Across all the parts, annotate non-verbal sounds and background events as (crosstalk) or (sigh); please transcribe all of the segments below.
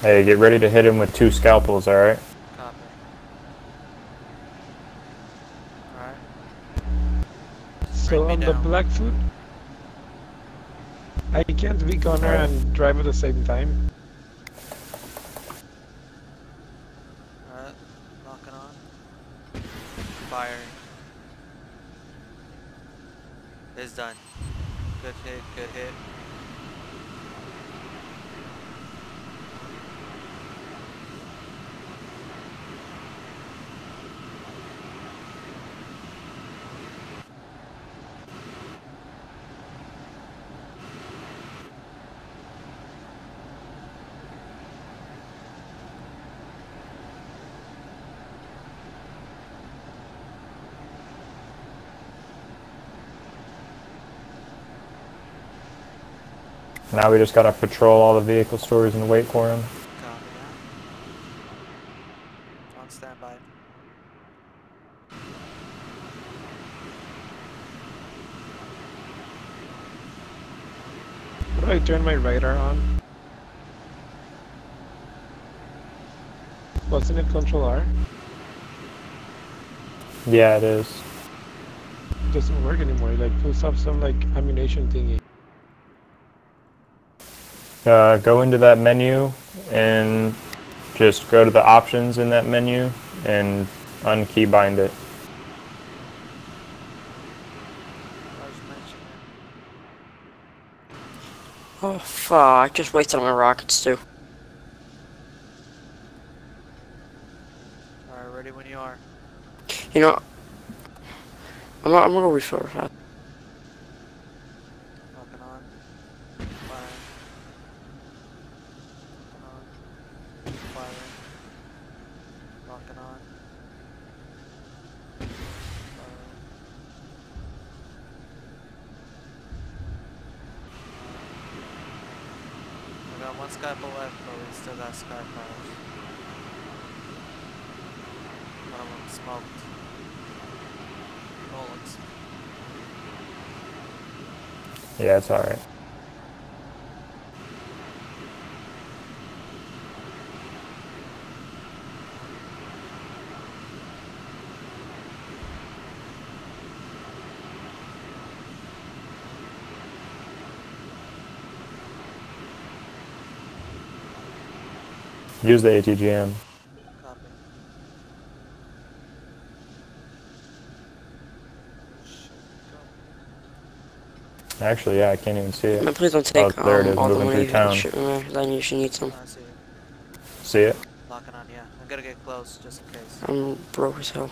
Hey, get ready to hit him with two scalpels, alright? Copy. Alright. So Bring me on the. Blackfoot, I can't be gunner Alright. and drive at the same time. Alright. Locking on. Firing. It's done. Good hit, good hit. Now we just gotta patrol all the vehicle stores and wait for him. On standby. How do I turn my radar on? Wasn't it Control R? Yeah, it is. It doesn't work anymore. It like pulls up some like ammunition thingy. Uh, go into that menu and just go to the options in that menu and unkeybind it. I was mentioning. Oh fuck! Just wasted on my rockets too. Alright, ready when you are. You know, I'm not, I'm gonna go refill that. Locking on. Firing. Locking on. Firing. Locking on. Firing. I got one Skype left, but we still got Skype powers. One of them smoked. Nolan's. Yeah, it's alright. Use the ATGM. Copy. Actually, yeah, I can't even see Man, it. please don't take Oh, there it um, is, all the moving money through town. shit, man, 'cause I need, she needs some. I see it. See it? Locking on, yeah. I'm gonna get close just in case. I'm broke as hell.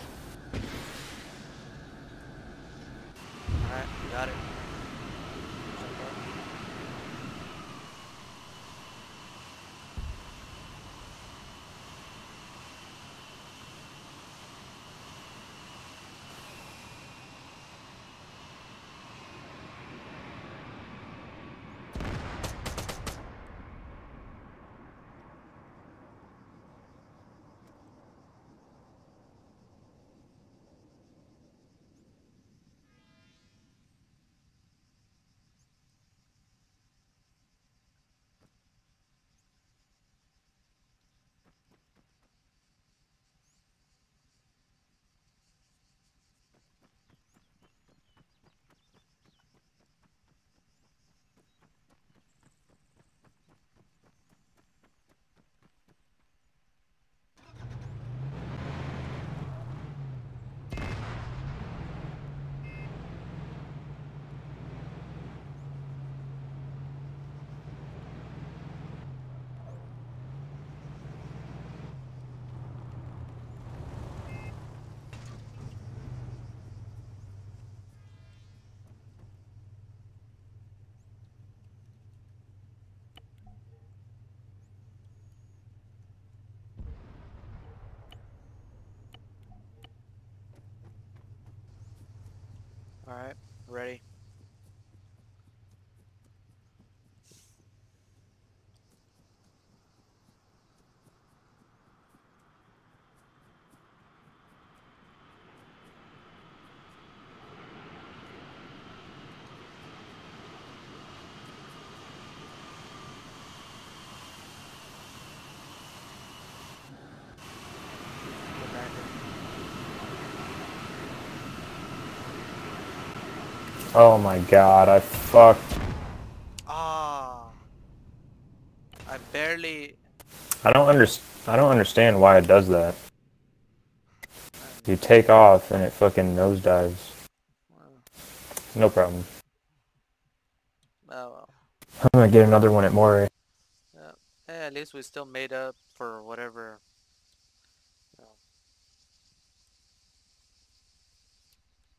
Alright, ready. Oh my god, I fucked. Ah. I barely. I don't under I don't understand why it does that. You take off and it fucking nosedives. No problem. Oh well. I'm gonna get another one at Mori. Hey, at least we still made up for whatever. you know.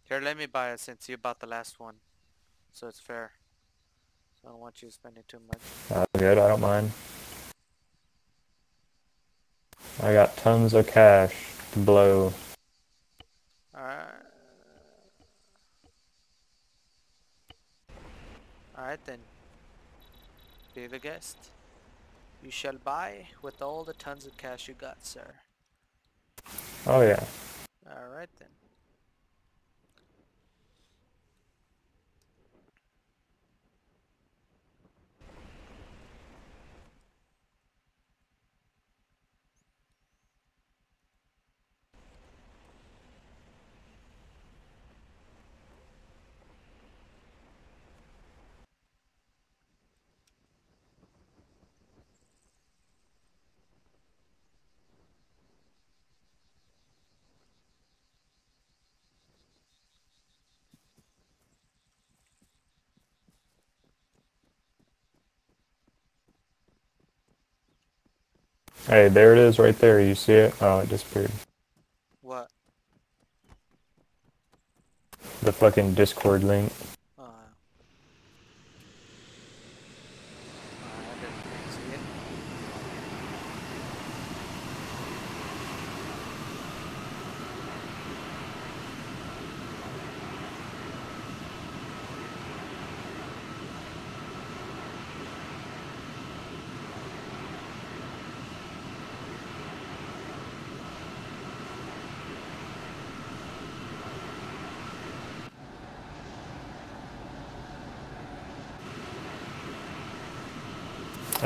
Here, let me buy it since you bought the last one, so it's fair. So I don't want you spending too much. That's good, I don't mind. I got tons of cash to blow. Alright. Alright then. Be the guest. You shall buy with all the tons of cash you got, sir. Oh yeah. Alright then. Hey, there it is right there. You see it? Oh, it disappeared. What? The fucking Discord link. Uh, uh, I didn't see it.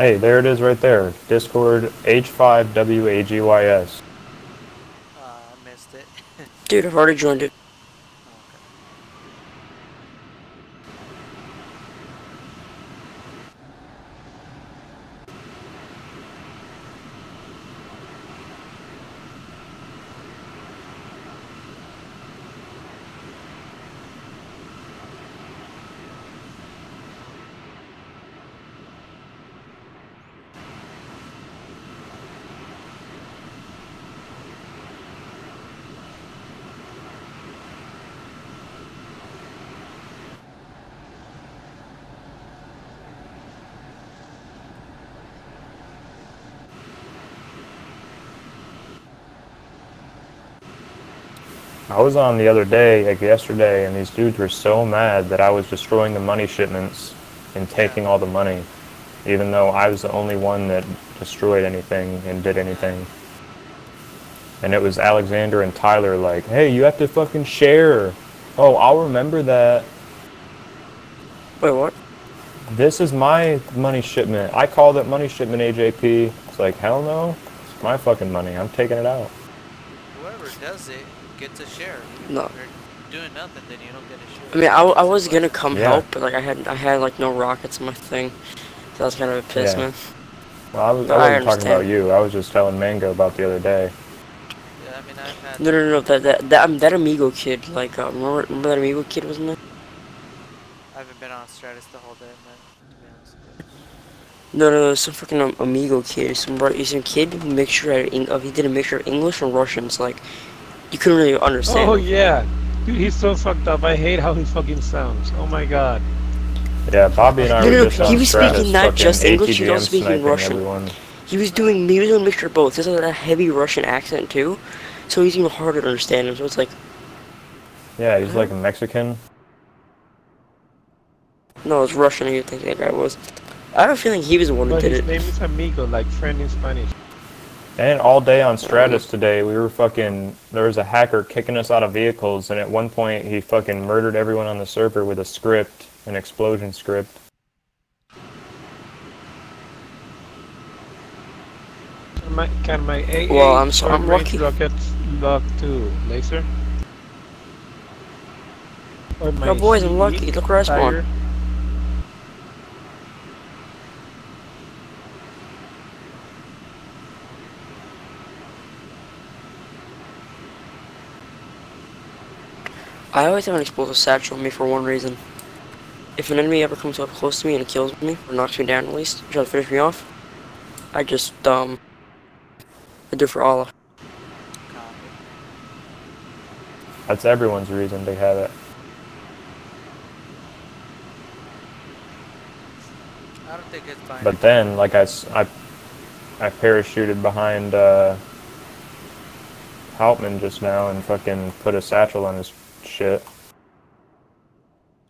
Hey, there it is right there. Discord H5WAGYS. Uh, I missed it. (laughs) Dude, I've already joined it. I was on the other day, like yesterday, and these dudes were so mad that I was destroying the money shipments and taking all the money, even though I was the only one that destroyed anything and did anything. And it was Alexander and Tyler like, hey, you have to fucking share. Oh, I'll remember that. Wait, what? This is my money shipment. I called it money shipment AJP. It's like, hell no. It's my fucking money. I'm taking it out. Whoever does it gets a share. No. You're doing nothing, then you don't get a share. I mean, I, w- I was gonna come Yeah. help, but like I had I had like no rockets in my thing, so that was kind of a piss, Yeah. man. Well, I, was, No, I I wasn't talking about you. I was just telling Mango about the other day. Yeah, I mean, I've had. No, no, no, no that that that, um, that Amigo kid, like uh, remember remember that Amigo kid wasn't it? I haven't been on Stratis the whole day, man. To be honest. No, no, no, some fucking um, Amigo kid, some Ru- some kid who mixture of, Eng- of he did a mixture of English and Russian. So like, you couldn't really understand. Oh him. yeah, dude, he's so fucked up. I hate how he fucking sounds. Oh my god. Yeah, Bobby and I No, were no, just he was speaking not just English, he was also speaking sniping Russian. Everyone. He was doing he was doing a mixture of both. There's like a heavy Russian accent too, so he's even harder to understand him. So it's like, Yeah, he's like a Mexican. no, it's Russian. You think that guy was? I have a feeling he was the one who But did his it. name is Amigo, like friend in Spanish. And all day on Stratis today, we were fucking. There was a hacker kicking us out of vehicles, and at one point, he fucking murdered everyone on the server with a script, an explosion script. Can my, can my AA Well, I'm so- I'm short-range lucky. rockets lock to laser? Or my Oh boys, I'm lucky. Look where I spawned. I always have an explosive satchel on me for one reason. If an enemy ever comes up close to me and kills me, or knocks me down at least, tries to finish me off, I just, um, I do for Allah. That's everyone's reason they have it. But then, like I, I, I parachuted behind uh, Hauptmann just now and fucking put a satchel on his shit.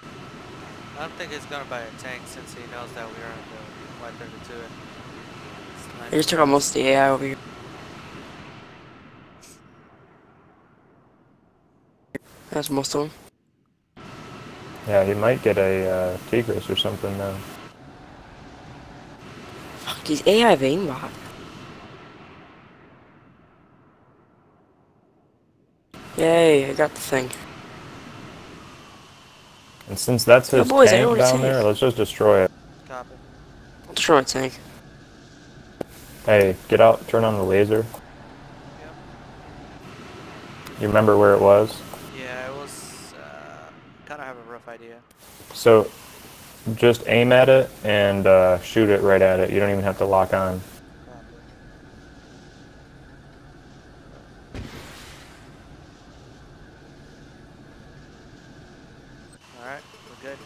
I don't think he's gonna buy a tank since he knows that we are in the Y32. I just took out most of the AI over here. That's most of them. Yeah, he might get a uh, Tigris or something now. Fuck, he's AI have aimbot. Yay, I got the thing. And since that's Yeah, his boys, tank know what down there, let's just destroy it. Copy. Destroy my tank. Hey, get out, turn on the laser. Yep. You remember where it was? Yeah, it was. Uh, kind of have a rough idea. So, just aim at it and uh, shoot it right at it. You don't even have to lock on. Copy. Alright, we're good.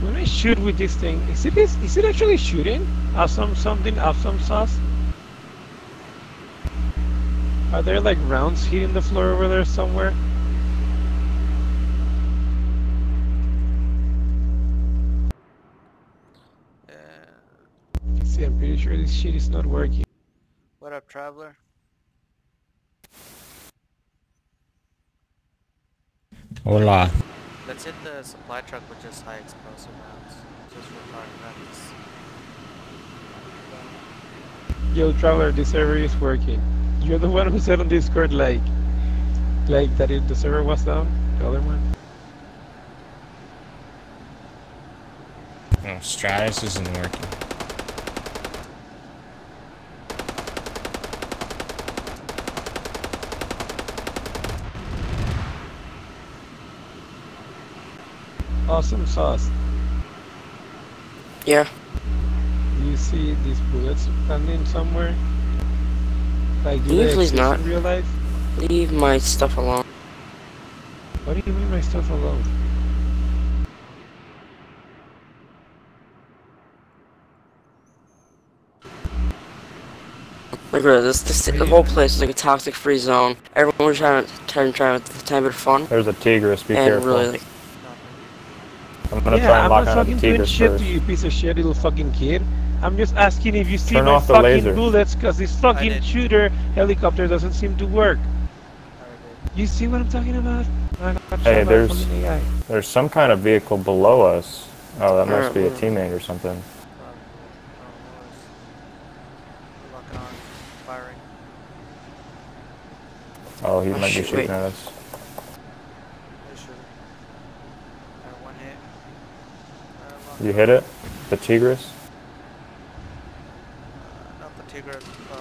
When I shoot with this thing, is it is, is it actually shooting? Awesome something, some sauce? Are there like rounds hitting the floor over there somewhere? Uh, See, I'm pretty sure this shit is not working. what up, traveler? Hola. Let's hit the supply truck with just high explosive rounds. Just for fire practice. Yo, traveler, the server is working. You're the one who said on Discord, like, like that it, the server was down. The other one. Oh, Stratis isn't working. Awesome sauce. Yeah. You see these bullets landing somewhere? Like, do they Usually exist not. in real life? Leave my stuff alone. What do you mean my stuff alone? Like, really, this, this, the whole place is like a toxic free zone. Everyone was trying to, trying, trying to have a time of fun. There's a Tigris, be and careful. really, like, Nothing. I'm gonna yeah, try and I'm lock not on the fucking doing Tigris shit first. to you, piece of shit, little fucking kid. I'm just asking if you see Turn my off the fucking laser. bullets, cause this fucking did. shooter helicopter doesn't seem to work. You see what I'm talking about? I got shot Hey, there's- fucking AI. There's some kind of vehicle below us. Oh, that must be a teammate or something. Oh, Lock on. Firing. Oh, he might be shooting wait. at us. They should. Got one hit. Alright, lock You hit it? The Tigris? Uh, not the Tigris. Uh,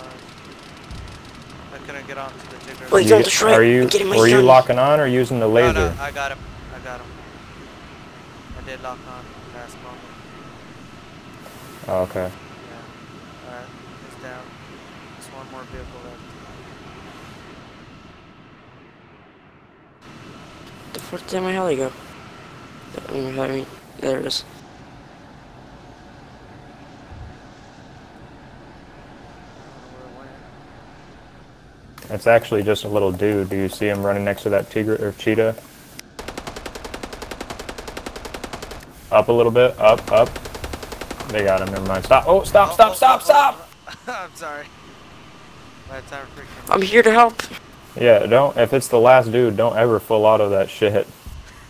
I couldn't get onto the Tigris. Wait, You don't get- Are you, getting my were you locking on or using the laser? no, no, I got him. I got him. I did lock on last moment. Oh, okay. Yeah. Alright, he's down. Just one more vehicle left. the fuck did my heli go? I mean, there it is. I don't know where it went. It's actually just a little dude. Do you see him running next to that Tigris or cheetah? Up a little bit. Up, up. They got him. Never mind. Stop. Oh, stop, stop, stop, stop. (laughs) I'm sorry. Bad time freaking. I'm here to help. Yeah, don't. If it's the last dude, don't ever full auto that shit.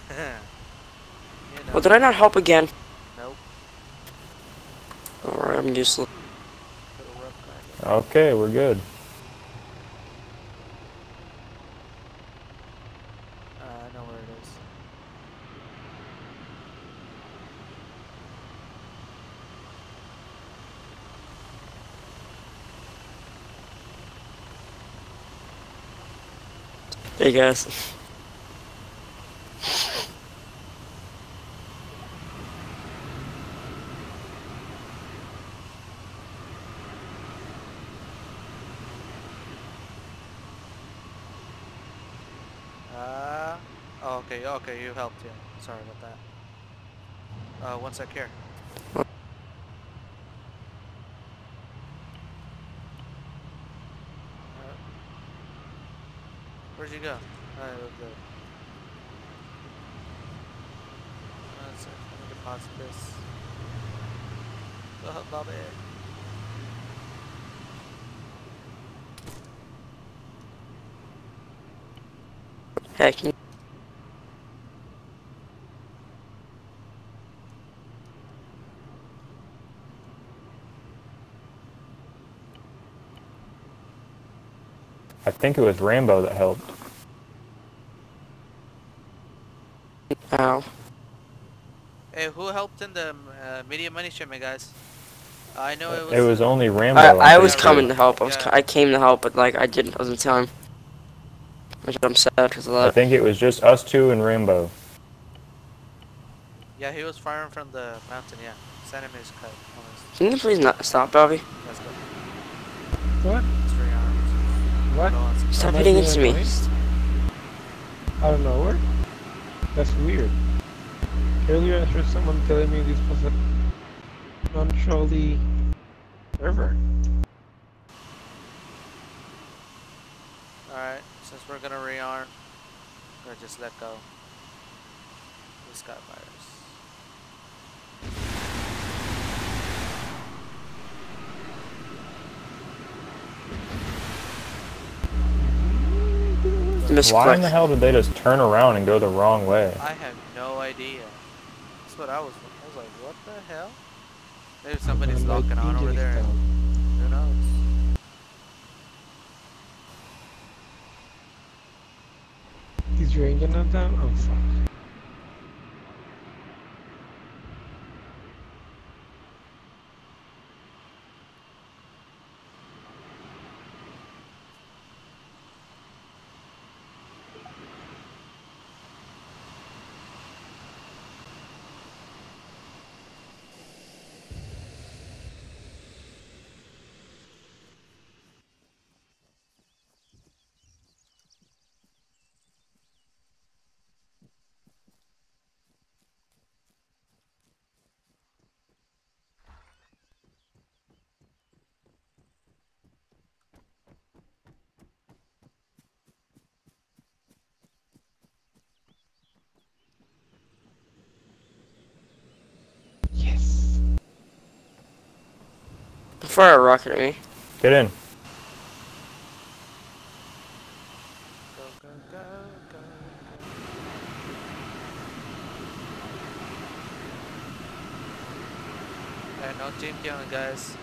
you (laughs) know. Well, did I not help again? Nope. Alright, I'm useless. Little rough guy. Okay, we're good. Uh, I know where it is. Hey guys. Uh, okay, okay, you helped, yeah. Sorry about that. Uh, one sec here. Uh, Where'd you go? Oh, look good. One sec, let me deposit this. Bobby. Heck, you- I think it was Rambo that helped. ow. Hey, who helped in the uh, media money shipment, guys? I know it was. It was only Rambo. I, I'm was coming to help. I was Yeah. I came to help, but like I didn't. I was in time. Which I'm sad because of I think it was just us two and Rambo. Yeah, he was firing from the mountain. Yeah, send him his cut. Almost. Can you please not stop, Bobby? Let's go. What? It's. What? Go on, some- Stop I hitting being into me. annoying? Out of nowhere? That's weird. Earlier I heard someone telling me this was a non-trolley server. Alright, since we're gonna rearm, we're gonna just let go. This got virus. Why in the hell did they just turn around and go the wrong way? I have no idea. That's what I was. I was like, what the hell? Maybe somebody's My locking on over there. down. Who knows? Is your engine not down? Oh fuck. Fire a rocket at me. Get in. Yeah, no team killing, guys.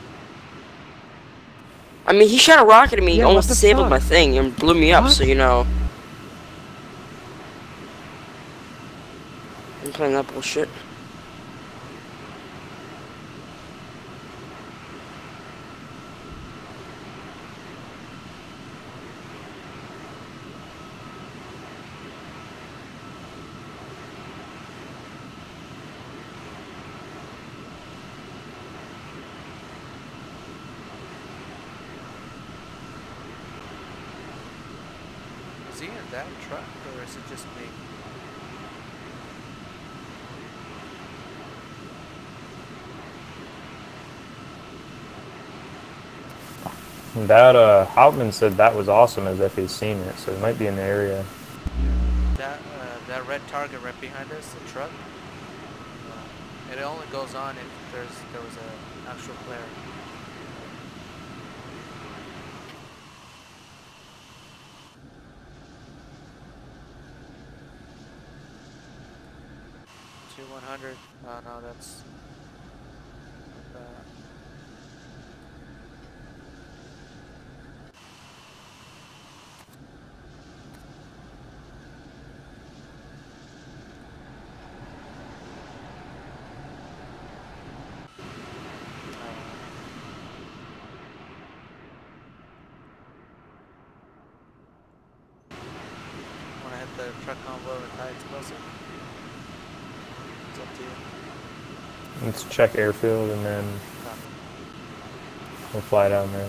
I mean, he shot a rocket at me, Yeah, almost disabled fuck? my thing, and blew me up. What? So you know. I'm playing that bullshit. Is he in that truck, or is it just me? That uh, Houtman said that was awesome as if he's seen it, so it might be in the area. That uh, that red target right behind us, the truck. Uh, it only goes on if there's there was an actual player. Two one hundred. Oh no, that's. Truck convoy with high explosive? It's up to you. Let's check airfield and then we'll fly down there.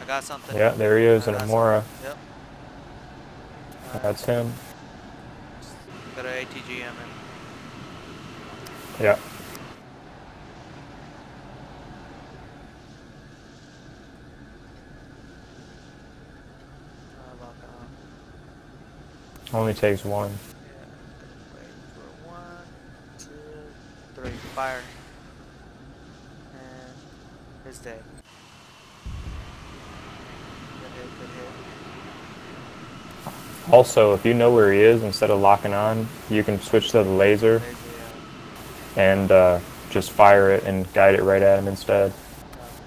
I got something. Yeah, there he is I in Amora. Yep. That's him. Got an ATGM in. Yeah. Only takes one. Yeah. One, two, three. Fire. And his dead. Good hit, good hit. Also, if you know where he is, instead of locking on, you can switch to the laser and uh, just fire it and guide it right at him instead.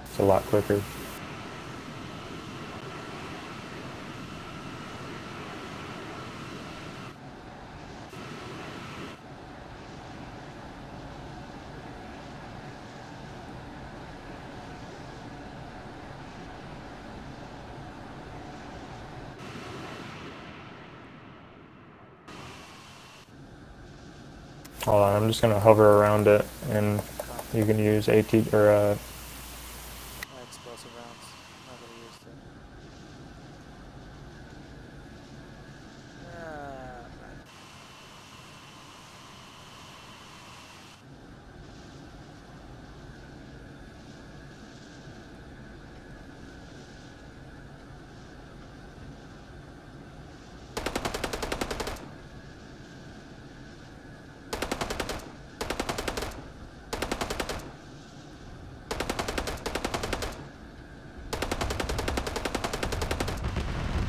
It's a lot quicker. Hold on, I'm just gonna hover around it and you can use AT or uh, High explosive rounds. Not gonna use them. Ah, man.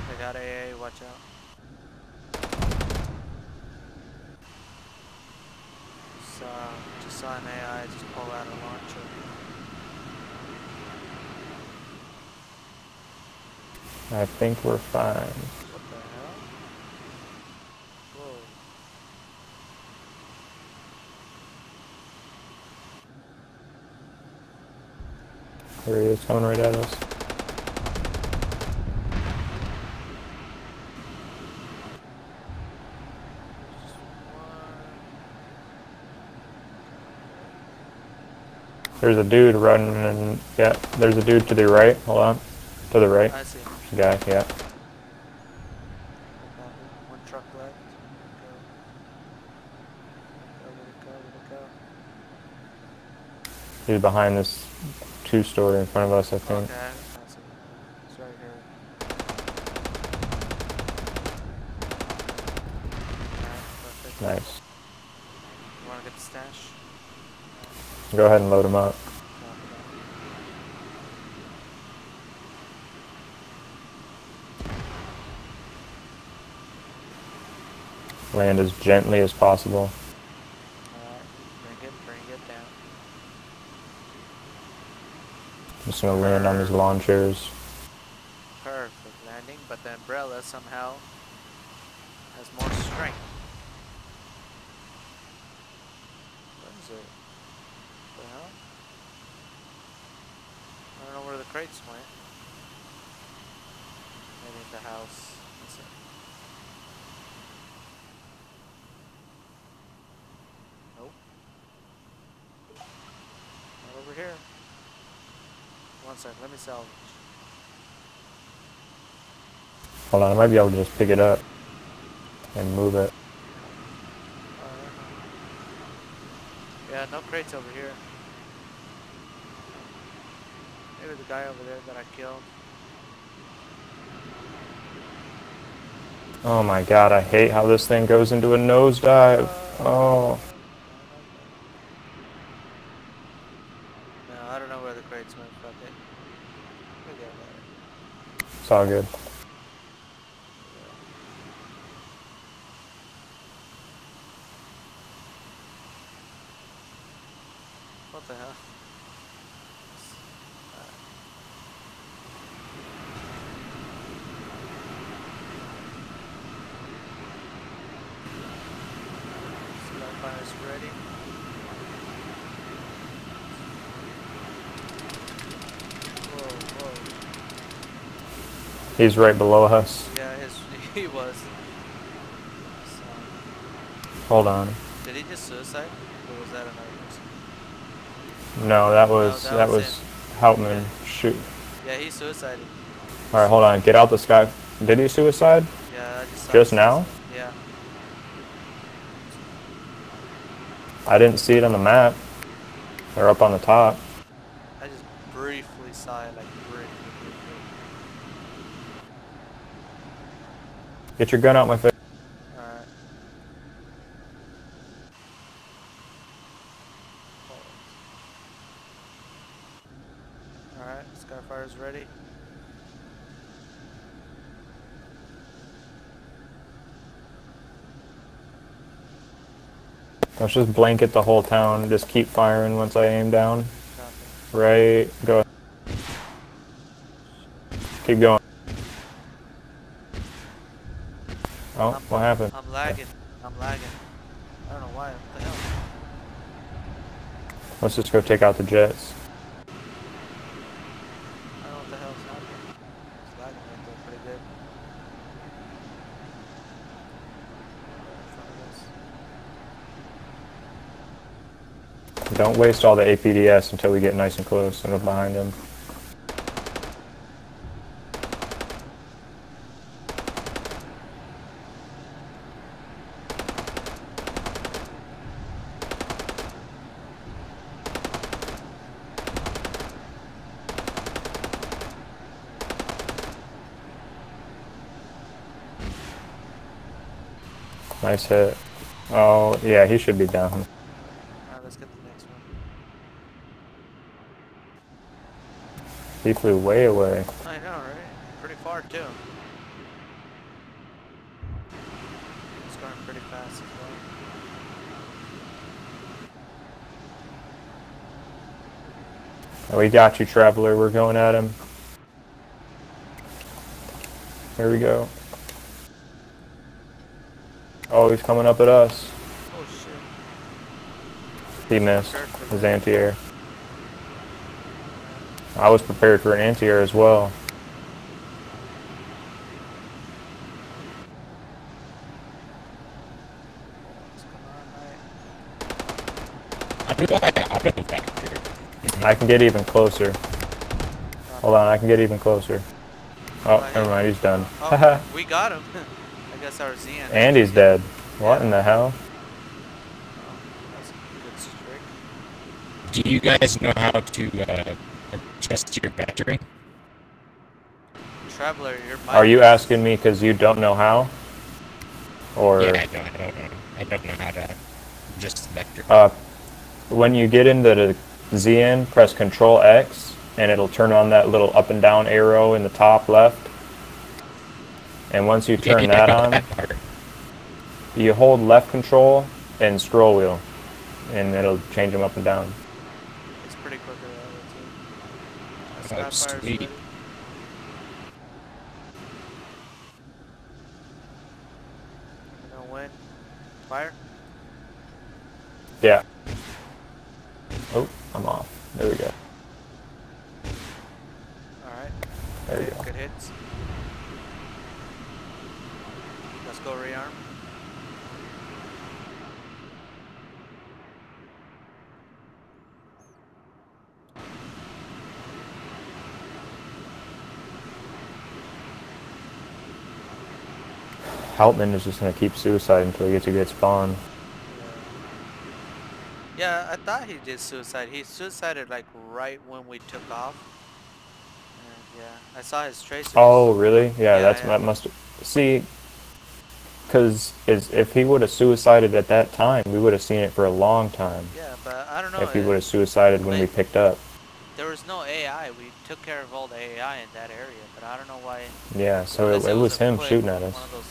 They got AA, watch out. Just, uh, just saw an AI just pull out a launcher. I think we're fine. There he is coming right at us. There's a dude running and yeah, there's a dude to the right. Hold on. To the right. Guy, yeah. One truck left. Go. Go, go, let it go. He's behind this two story in front of us, I think. Okay, I see. It's right here. Okay, perfect. Nice. You wanna get the stash? Go ahead and load him up. Copy Land as gently as possible. Alright, bring it, bring it down. Just gonna land on his lawn chairs. Perfect landing, but the umbrella somehow has more strength. What is it? The hell? I don't know where the crates went. Maybe the house. That's it. Nope. Not over here. Let me salvage. Hold on, I might be able to just pick it up and move it. Alright. Yeah, no crates over here. Maybe the guy over there that I killed. Oh my god, I hate how this thing goes into a nosedive. Oh. No, I don't know where the crates went. Fuck it. Forget about it. It's all good. What the hell? Alright. Skyfire's ready. He's right below us. Yeah, his (laughs) he was. So, Hold on. did he just suicide, or was that another person? No, that was that that was was Houtman. Shoot. Yeah, he suicided. All right, hold on. Get out the sky. Did he suicide? Yeah, I just Just now? Yeah. I didn't see it on the map. They're up on the top. I just briefly saw it, like briefly. briefly. Get your gun out my face. Alright. Alright, Skyfire's ready. Let's just blanket the whole town. Just keep firing once I aim down. Copy. Right. Go. Keep going. Oh, I'm- what happened? I'm lagging. I'm lagging. I don't know why. What the hell? Let's just go take out the jets. I don't know what the hell's happening. It's lagging right there pretty good. In front of us. Don't waste all the APDS until we get nice and close and we're behind them. Nice hit. Oh, yeah, he should be down. Alright, let's get the next one. He flew way away. I know, right? Pretty far too. It's going pretty fast as well. Oh, we got you, Traveler. We're going at him. Here we go. Oh, he's coming up at us. Oh shit. He missed his anti-air. I was prepared for an anti-air as well. What's going on, mate? How do I auto vector? I can get even closer. Hold on, I can get even closer. Oh, never mind, he's done. Oh, (laughs) we got him. (laughs) I guess our Zen. and he's dead. What in the hell? That's a good streak. Do you guys know how to uh, adjust your battery? Traveler, your mic Are you asking me because you don't know how? Or Yeah, I don't, I don't know. I don't know how to adjust the vector. uh, when you get into the Xi'an, press Control X, and it'll turn on that little up and down arrow in the top left. And once you turn that (laughs) on, you hold left control and scroll wheel, and it'll change them up and down. It's pretty quicker that way too. Oh, sweet. ready. You when? Fire? Yeah. Oh, I'm off. There we go. Alright. There you go. Good hits. Let's go rearm. Houtman is just gonna keep suicide until he gets a good spawn. Yeah, I thought he did suicide. He suicided like right when we took off. And yeah, I saw his tracers. Oh, really? Yeah, Yeah, that's yeah. that must see. Because is if he would have suicided at that time, we would have seen it for a long time. Yeah, but I don't know. if he would have suicided when we picked up. there was no AI. We took care of all the AI in that area, but I don't know why. Yeah, so it, it was a him glitch- shooting at us. One of those.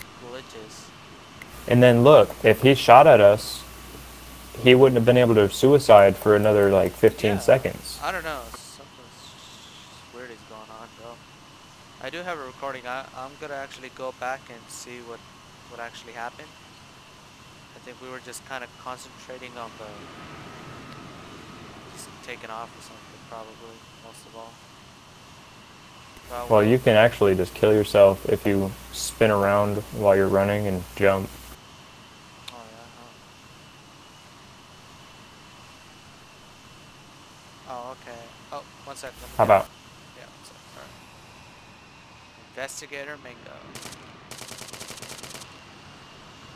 And then look, if he shot at us, he wouldn't have been able to suicide for another like 15 Yeah. seconds. I don't know. Something weird is going on, though. I do have a recording. I, I'm gonna actually go back and see what what actually happened. I think we were just kind of concentrating on the just taking off or something, probably most of all. But Well, you can actually just kill yourself if you spin around while you're running and jump. Oh, yeah, huh? Oh, okay. Oh, one sec. let me How about? Yeah, sec. Alright. Investigator Mingo.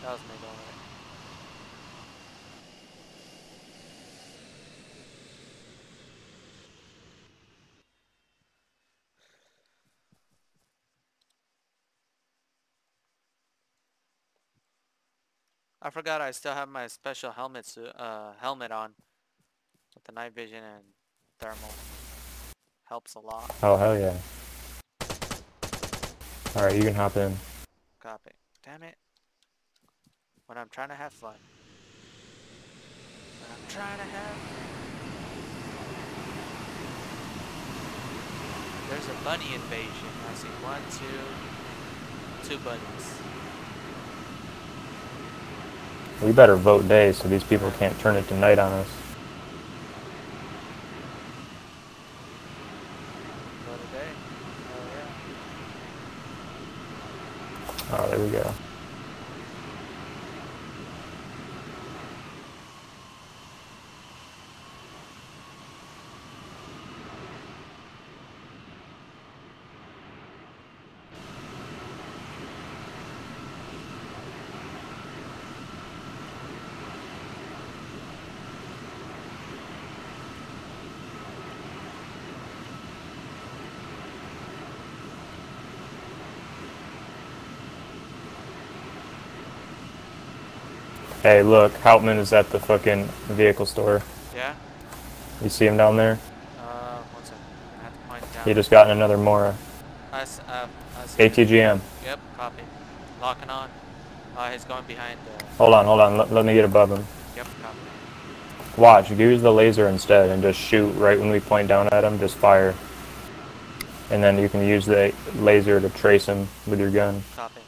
That was Mingo, right? I forgot I still have my special helmet uh, helmet on with the night vision and thermal. Helps a lot. Oh hell yeah! All right, you can hop in. Copy. Damn it. When I'm trying to have fun. When I'm trying to have There's a bunny invasion. I see one, two, two bunnies. We better vote day so these people can't turn it to night on us. For the day. Oh yeah. Oh, there we go. Hey, look, Houtman is at the fucking vehicle store. Yeah? You see him down there? Uh, one second. I have to point down. He just got in another Mora. I, uh, I. ATGM. Yep, copy. Locking on. Uh, he's going behind. Uh, Hold on, hold on. Let, let me get above him. yep, copy. Watch, use the laser instead and just shoot right when we point down at him. Just fire. And then you can use the laser to trace him with your gun. Copy.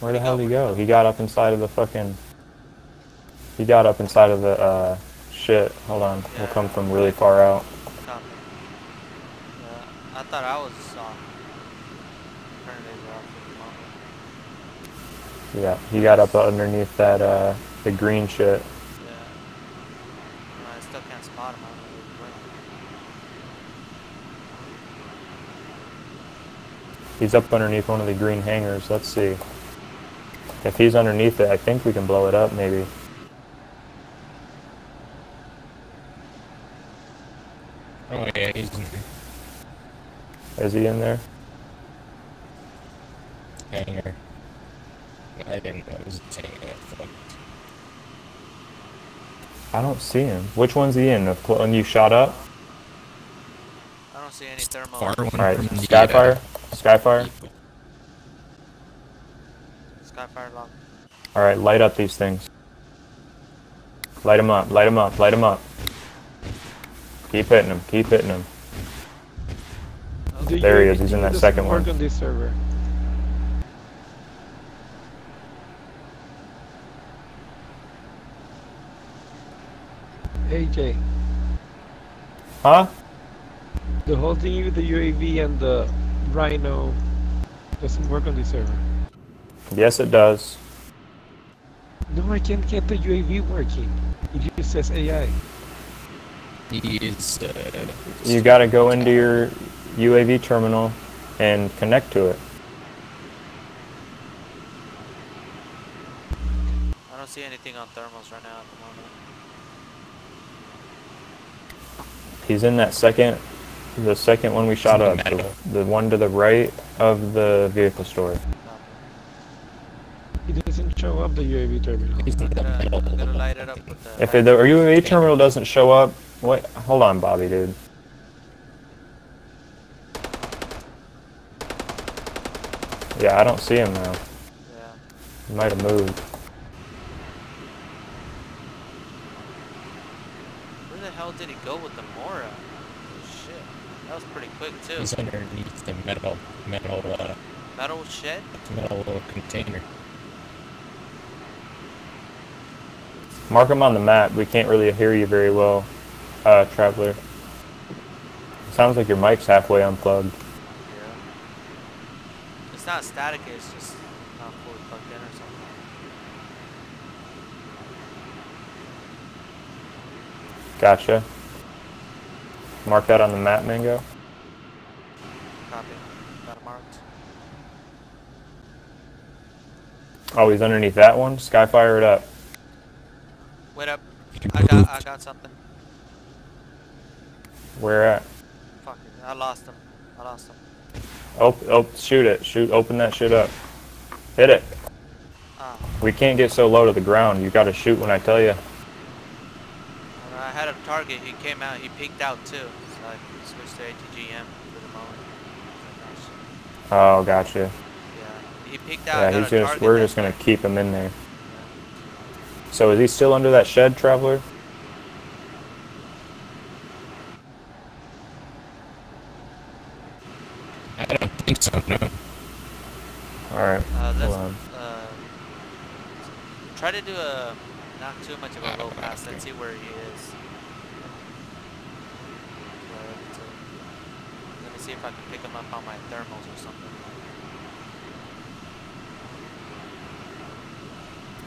Where the hell did he go? He got up inside of the fucking. He got up inside of the uh, shit. Hold on, we'll come from really far out. Copy. Uh, I thought I was off. Turn laser off for the moment. Yeah, he got up underneath that uh, the green shit. Yeah. I still can't spot him. I don't know where he went. He's up underneath one of the green hangers. Let's see. If he's underneath it, I think we can blow it up, maybe. Oh yeah, he's in the Is he in there? hangar. I didn't know it was a tank. Fuck. I don't see him. Which one's he in? The one you shot up? I don't see any thermal. Far one All right, from the, Skyfire. Skyfire. Skyfire lock. All right, light up these things. Light them up. Light them up. Light them up. Keep hitting them. Keep hitting them. The There he is, he's in that second work one. on this server. AJ, Huh? the whole thing with the UAV and the Rhino doesn't work on this server. Yes, it does. No, I can't get the UAV working. It just says AI. He. Uh, You got to go into your UAV terminal and connect to it. I don't see anything on thermals right now at the moment. He's in that second, the second one we shot up, the the, the one to the right of the vehicle store. Copy. It doesn't show up the UAV terminal. he's I'm gonna, middle. I'm gonna light it up with the. If it, the UAV terminal doesn't show up, wait, hold on, Bobby, dude. Yeah, I don't see him now. Yeah. He might have moved. Where the hell did he go with the Mora? Holy shit. That was pretty quick too. He's underneath the metal, metal, uh, Metal shed? metal little container. Mark them on the map. We can't really hear you very well, uh, Traveler. Sounds like your mic's halfway unplugged. Yeah. It's not static, it's just not fully plugged in or something. Gotcha. Mark that on the map, Mango. Copy. Got it marked. Oh, he's underneath that one. Skyfire it up. Wait up. I got. I got something. Where at? Fuck it. I lost him. I lost him. Oh, oh, shoot it. Shoot, open that shit up. Hit it. Ah. We can't get so low to the ground. You gotta shoot when I tell you. When I had a target, he came out, he peeked out too. So I switched to ATGM for the moment. Oh, gotcha. Yeah. He peeked out. Yeah, got he's a just. target We're just gonna keep him in there. So is he still under that shed, Traveler? I don't think so, no. All right. Uh, let's Hold on. uh, try to do a not too much of a low pass. Let's see where he is. But, uh, let me see if I can pick him up on my thermals or something.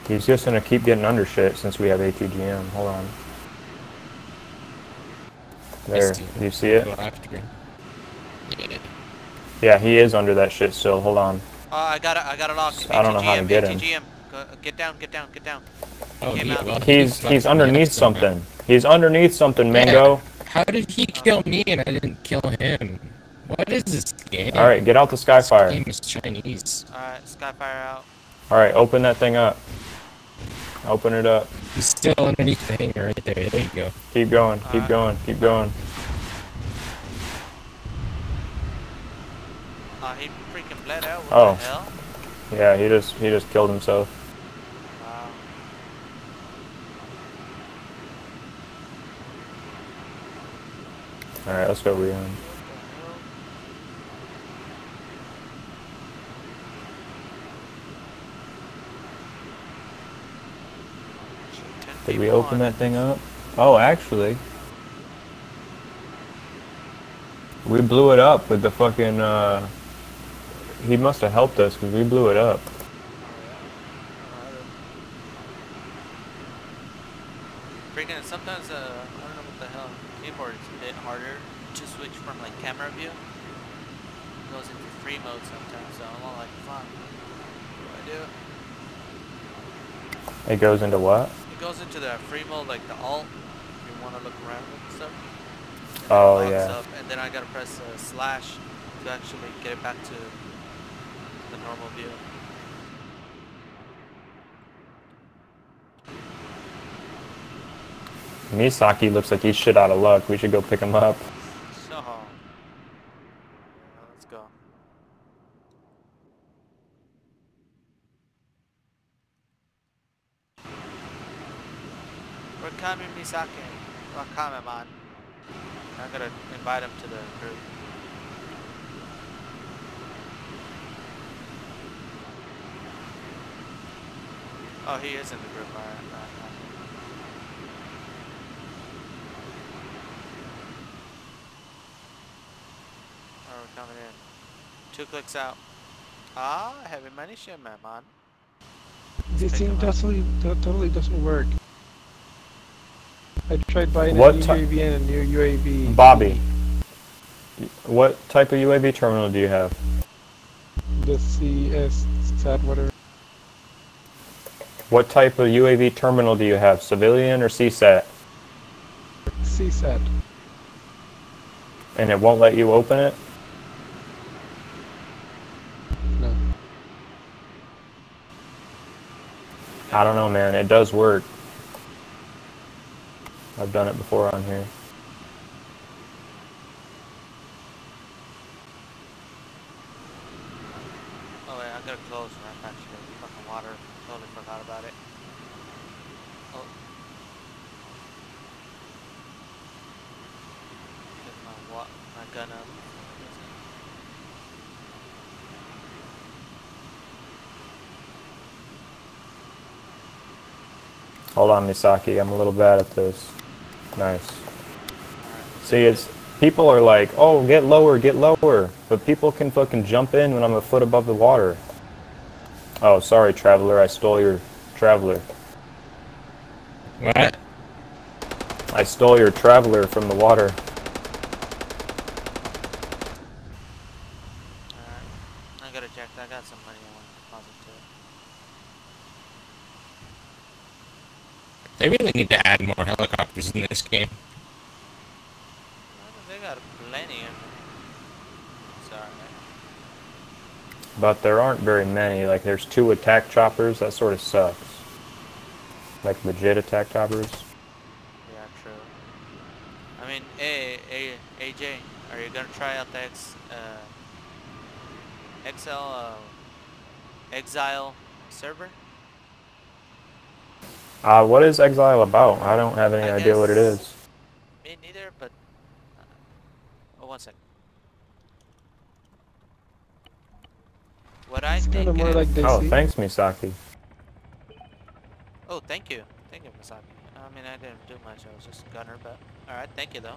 He's just gonna keep getting under shit since we have ATGM. Hold on. There. You. Do you see it? Go after him. Yeah. Yeah, he is under that shit still. Hold on. Oh, I got it. I got it locked. I don't know how to ATGM, get him. ATGM. Go, get down. Get down. Get down. Oh, he, well, He's he's underneath other side. something. He's underneath something, Mango. How did he kill me and I didn't kill him? What is this game? All right, get out the This Skyfire. game is Chinese. All right, Skyfire out. All right, open that thing up. Open it up. He's still underneath the hangar right there. There you go. Keep going. Keep Alright. going. Keep going. Uh, he freaking bled out. What Oh. the hell? Yeah, he just he just killed himself. Wow. All right, let's go rerun. What the hell? Shit, 10 Did we open that thing up? Oh, actually, we blew it up with the fucking. uh He must have helped us because we blew it up. Freaking sometimes uh, I don't know what the hell. Keyboard is a bit harder to switch from like camera view. It goes into free mode sometimes, so I'm all like, fuck. What do I do? It goes into what? Goes into the free mode, like the alt. If you want to look around and stuff. And Oh, yeah. Up, and then I gotta press uh, slash to actually get it back to the normal view. Misaki looks like he's shit out of luck. We should go pick him up. So, yeah, let's go. Coming, Misaki. We're man. I'm gonna invite him to the group. Oh, he is in the group. Alright, alright, alright. Oh, we're coming in. Two clicks out. Ah, heavy money shipment, man. This pick thing totally, totally doesn't work. I tried buying What a UAV and a new UAV. Bobby, what type of UAV terminal do you have? The CS, SAT, whatever. What type of UAV terminal do you have? Civilian or CSAT? CSAT. And it won't let you open it? No. I don't know, man. It does work. I've done it before on here. Oh wait, I gotta close right actually. Fucking water. Totally forgot about it. Oh. Get my wa my gun up. Hold on, Misaki. I'm a little bad at this. Nice. See, it's people are like, "Oh, get lower, get lower," but people can fucking jump in when I'm a foot above the water. Oh, sorry, traveler. I stole your traveler. What? I stole your traveler from the water. Alright. I gotta check. I got some money I want deposit. They really need to add more helicopters in this game. They got plenty of. Sorry. But there aren't very many. Like, there's two attack choppers. That sort of sucks. Like, legit attack choppers. Yeah, true. I mean, hey, hey, AJ, are you gonna try out the X, uh, XL, uh, Exile server? Uh, what is Exile about? I don't have any I idea what it is. Me neither, but. Uh, oh, one sec. What I It's kind think of more is- like Oh, thanks, Misaki. Oh, thank you. Thank you, Masaki. I mean, I didn't do much. I was just a gunner, but alright, thank you, though.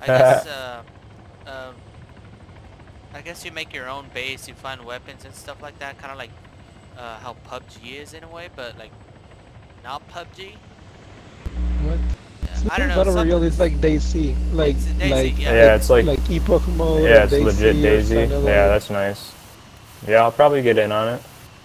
I (laughs) guess, uh, um, I guess you make your own base, you find weapons and stuff like that, kind of like uh, how PUBG is in a way, but like not PUBG. What? Yeah, not I don't know. Battle some- Royale, it's like DayZ. Like, It's DayZ, like, yeah. Yeah, it's like, like Epoch mode. yeah, it's DayZ legit or Daisy. something like Yeah, that's nice. Yeah, I'll probably get in on it.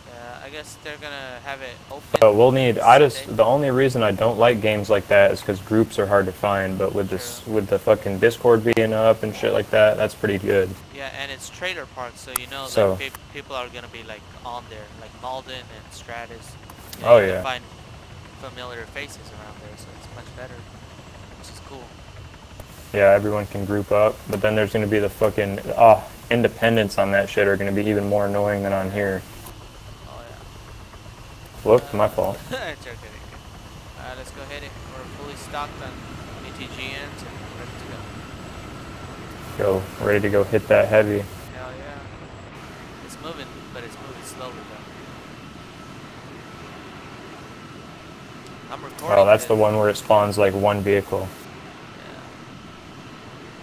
Yeah, I guess they're gonna have it open. But we'll need. I just the only reason I don't like games like that is because groups are hard to find. But with this, with the fucking Discord being up and shit like that, that's pretty good. Yeah, and it's Trader Park, so you know So- that pe- people are gonna be like on there, like Malden and Stratis. You Oh, you can yeah. Familiar faces around there, so it's much better, which is cool. Yeah, everyone can group up. But then there's gonna be the fucking oh independents on that shit are gonna be even more annoying than on here. Oh yeah. Whoops, my fault. it's okay. okay. Alright, let's go ahead and we're fully stocked on ATGMs and ready to go. Go ready to go hit that heavy. Hell yeah. It's moving, but it's moving slowly though. I'm recording. Oh, that's it. the one where it spawns like one vehicle.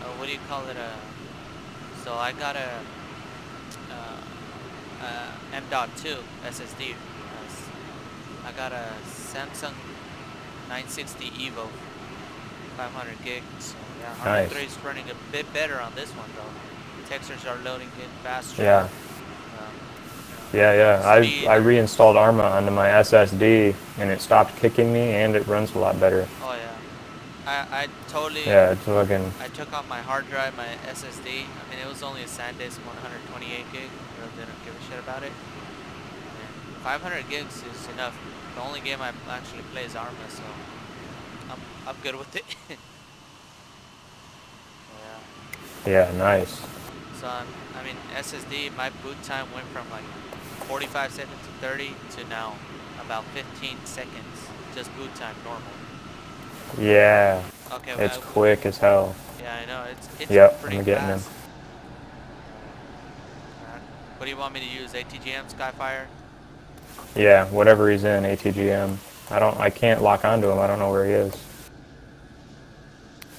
Yeah. Uh, what do you call it? Uh, so I got a uh, uh, M.2 SSD. I got a Samsung 960 Evo, 500 gigs. So yeah, Arma Nice. 3 is running a bit better on this one though. Textures are loading in faster. Yeah. Yeah, yeah. I I reinstalled Arma onto my SSD and it stopped kicking me and it runs a lot better. oh yeah. I I totally. Yeah, it's fucking I took off my hard drive, my SSD. I mean, it was only a SanDisk 128 gig. Really didn't give a shit about it. And 500 gigs is enough. The only game I actually play is Arma, so I'm I'm good with it. (laughs) yeah. yeah, nice. So I'm, I mean, SSD. My boot time went from like 45 seconds to 30 to now about 15 seconds. Just boot time, normal. Yeah, Okay. it's well, quick as hell. Yeah, I know. It's it's Yep, pretty I'm getting him. fast. Alright. What do you want me to use? ATGM, Skyfire? Yeah, whatever he's in, ATGM. I don't, I can't lock onto him. I don't know where he is.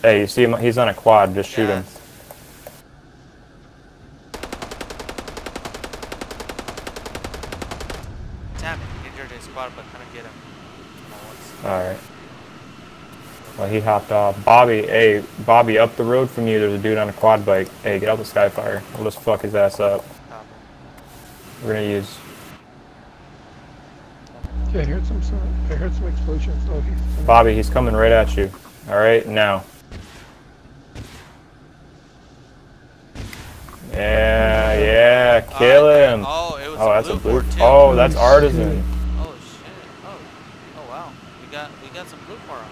Hey, you see him? He's on a quad. Just shoot him. Yes. Damn it, injured his squad, but couldn't get him. Oh, what's- All right. Well, he hopped off. Bobby, hey, Bobby, up the road from you, there's a dude on a quad bike. Hey, get out the Skyfire. We'll just fuck his ass up. We're gonna use. Yeah, I heard some. I heard some explosions. Oh, he's Bobby, he's coming right at you. All right, now. Yeah, yeah, kill Alright, him. Oh, it was Oh, a that's blue a blue. Oh, that's Holy artisan. Oh shit. Oh. Oh wow. We got we got some blue port on.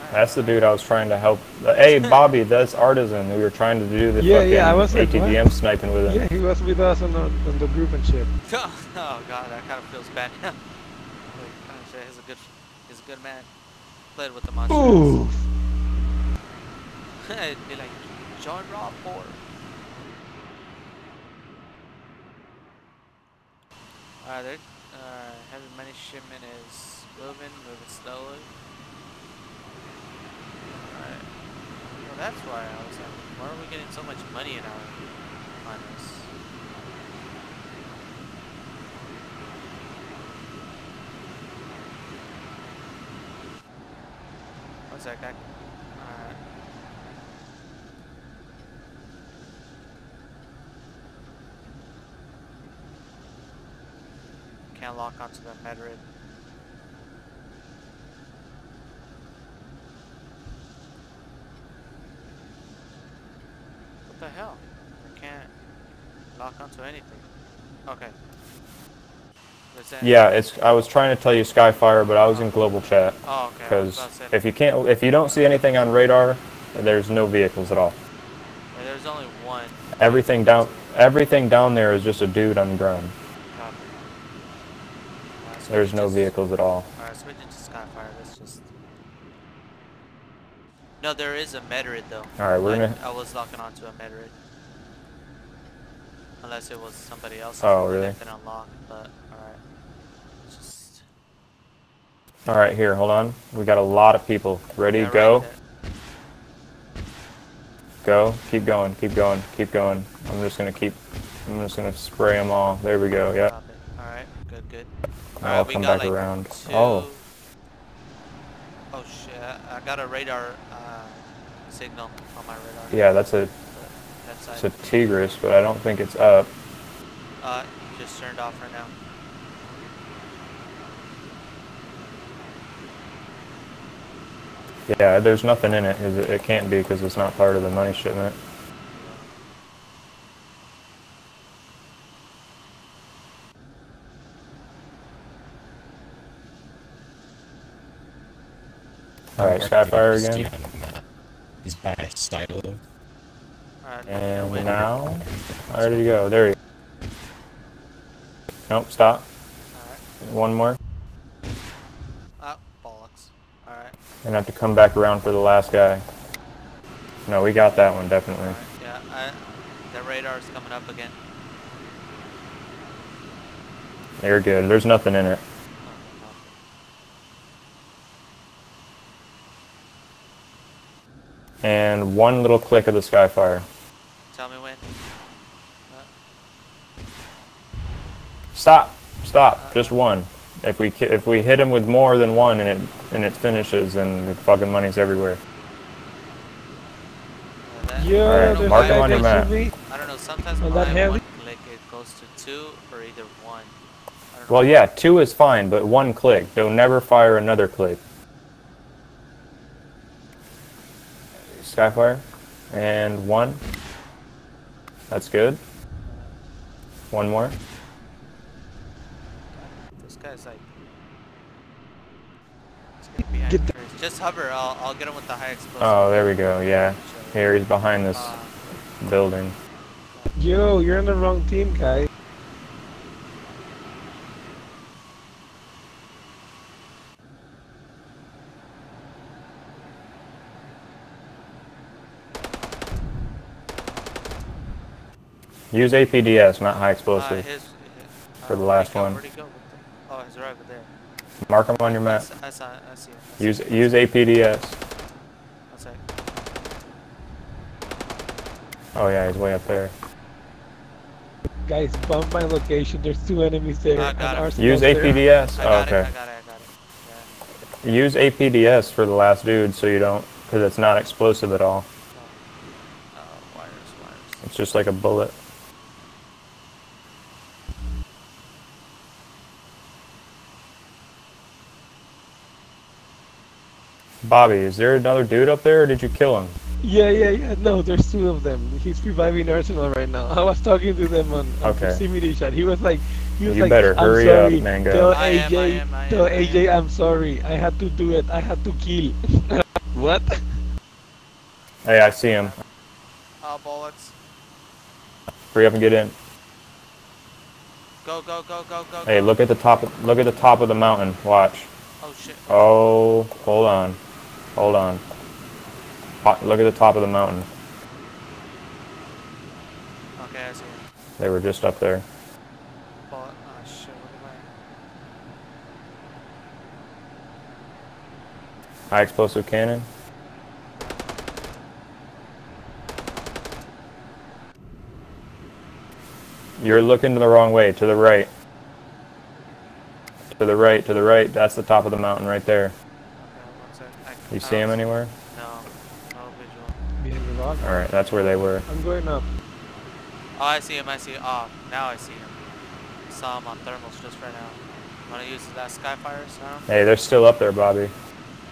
Alright. That's the dude I was trying to help. Hey, (laughs) Bobby, that's artisan. We were trying to do the Yeah, fucking yeah, I was like, ATGM what? sniping with him. Yeah, he was with us on the, on the group and shit. (laughs) oh god, that kind of feels bad now. (laughs) Like, oh, shit, he's a good he's a good man. Played with the monsters. Ooh. It'd be like John Raw Four. Alright, they're uh, heavy money shipment is moving, moving slowly. Alright. Well, that's why I was like, why are we getting so much money in our on us? One sec, I, alright. Can't lock onto the Marid. What the hell? I can't lock onto anything. Okay. Yeah, it's. I was trying to tell you Skyfire, but I was in global chat Oh, okay. Because about to say- if you can't, if you don't see anything on radar, there's no vehicles at all. Yeah, there's only one. Everything down, everything down there is just a dude on the ground. Copy. Alright, so There's no just- vehicles at all. Alright, switching to Skyfire. Let's just. No, there is a Marid though. All right, we're Like, gonna- I was locking onto a Marid. Unless it was somebody else. Oh, really? That didn't unlock, but alright. Just. All right, here, hold on. We got a lot of people. Ready? yeah, go. Go. Keep going. Keep going. Keep going. I'm just gonna keep. I'm just gonna spray them all. There we go. Yep. Copy. Alright, good, good. Alright, I'll we come back like around. Oh shit, I I got a radar uh, signal on my radar. yeah, that's a That it's a Tigris, but I don't think it's up. Uh, just turned off right now. Yeah, there's nothing in It it can't be because it's not part of the money shipment. All right, Skyfire again. He's by Silo. And wait. now, where did he go? There he. Nope, stop. One more. Ah, bollocks. Alright. And have to come back around for the last guy. No, we got that one definitely. Alright, yeah, I, the radar's coming up again. You're good. There's nothing in it. Oh. And one little click of the Skyfire. Tell me when. Uh, Stop. Stop. Just one. If we if we hit him with more than one and it and it finishes, then the fucking money's everywhere. yeah, that- Yeah, Alright, mark him on your map. I don't know, sometimes On my that heli? one click it goes to two or either one. I know. Well, yeah, two is fine, but one click. They'll never fire another click. Skyfire. And one. That's good. One more. This guy's like. He's getting behind Get the trees. Just hover, I'll, I'll get him with the high explosive. Oh, there we go. Yeah. Chill. Here, he's behind this Uh, building. Yo, you're in the wrong team, guy. Use APDS, not high uh, explosive. his, for the last go? one. Where'd he go? Oh, he's right over there. Mark him on your I, map. s- I saw, I see him. I see Use him. use APDS. Oh yeah, he's way up there. Guys, bump my location. There's two enemies there. I got him. Arsenal's Use there. APDS. I Oh, got it, okay. I got it, I got it. Yeah. Use APDS for the last dude, so you don't, because it's not explosive at all. Oh, wires, wires. It's just like a bullet. Bobby, is there another dude up there, or did you kill him? Yeah, yeah, yeah. No, there's two of them. He's reviving Arsenal right now. I was talking to them on, on Okay. proximity chat. He was like, he was You like, better I'm hurry up, sorry. Mango." Tell I am, AJ, I am, I tell am, I AJ, I'm sorry. I had to do it. I had to kill. (laughs) what? Hey, I see him. Oh, bullets. Hurry up and get in. Go, go, go, go, go. Hey, look at the top. Look at the top of the mountain. Watch. Oh, shit. Oh, hold on, Hold on. Look at the top of the mountain. Okay, I see. They were just up there. But, oh shit, High explosive cannon. You're looking the wrong way, to the right. To the right, to the right. That's the top of the mountain right there. You I see him anywhere? No, no visual. Behind the rock. Alright, that's where they were. I'm going up. Oh, I see him. I see. Oh, now I see him. Saw him on thermals just right now. Wanna use that Skyfire now? Hey, they're still up there, Bobby.